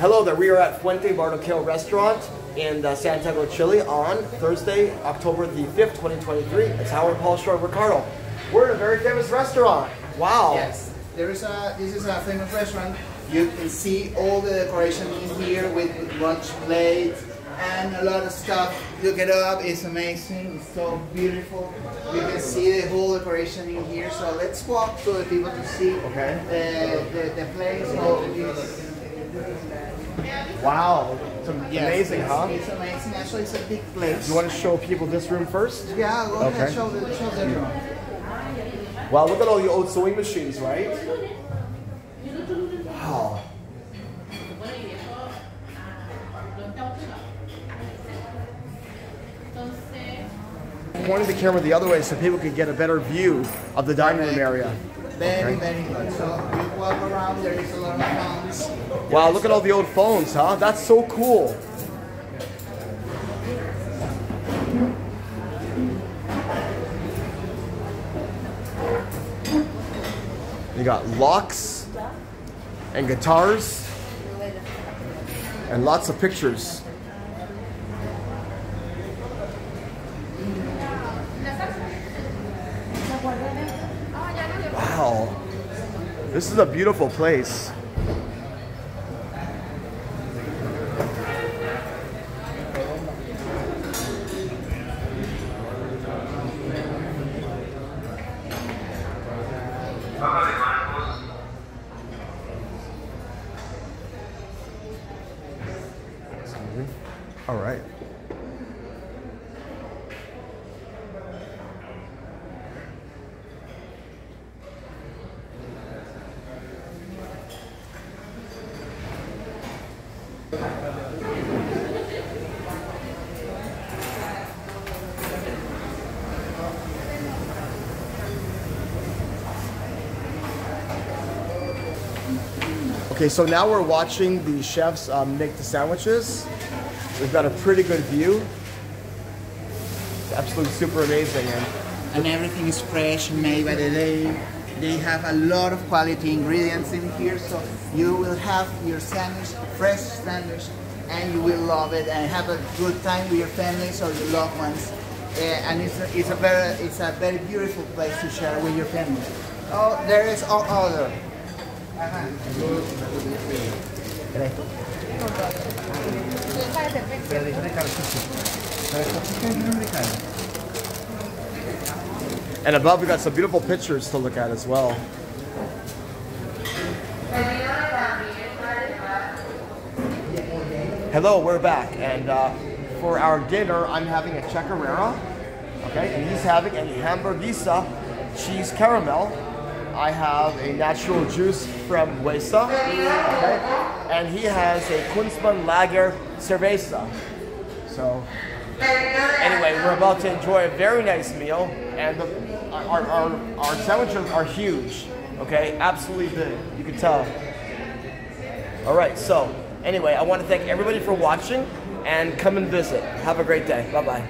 Hello there, we are at Fuente Mardoqueo Restaurant in uh, Santiago, Chile on Thursday, October the 5th, 2023. It's Howard Paul Shore Ricardo. We're in a very famous restaurant. Wow. Yes, there is a. This is a famous restaurant. You can see all the decoration in here with lunch plates and a lot of stuff. Look it up. It's amazing. It's so beautiful. You can see the whole decoration in here. So let's walk to the people to see Okay. the, the, the place. So Wow. It's yes, amazing, it's, huh? It's amazing. Actually, it's a big place. You want to show people this room first? Yeah, go ahead. Okay. Show the show the room. Wow, look at all the old sewing machines, right? Wow. Pointing the camera the other way so people could get a better view of the dining room area. Very, very good. So you walk around. There is a lot of phones. Wow, look at all the old phones, huh? That's so cool. You got locks and guitars and lots of pictures. Wow. This is a beautiful place. All right. Okay, so now we're watching the chefs um, make the sandwiches. We've got a pretty good view. It's absolutely super amazing. And and everything is fresh, made by the day. They have a lot of quality ingredients in here, so you will have your sandwich, fresh sandwich, and you will love it and have a good time with your families or your loved ones. Eh, and it's a, it's a very it's a very beautiful place to share with your family. Oh, there is all other. And above, we got some beautiful pictures to look at as well. Hello, we're back, and uh, for our dinner, I'm having a chacarera, okay, and he's having a hamburguesa cheese caramel. I have a natural juice frambuesa, okay, and he has a Kunstmann Lager cerveza. So, anyway, we're about to enjoy a very nice meal, and the, our, our, our sandwiches are huge, okay, absolutely big, you can tell. All right, so anyway, I want to thank everybody for watching and come and visit. Have a great day. Bye bye.